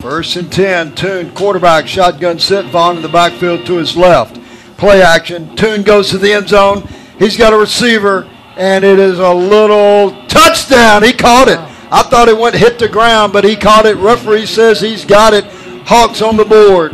First and 10, Tune quarterback, shotgun set, Vaughn in the backfield to his left. Play action, Tune goes to the end zone. He's got a receiver, and it is a little touchdown. He caught it. I thought it went hit the ground, but he caught it. Referee says he's got it. Hawks on the board.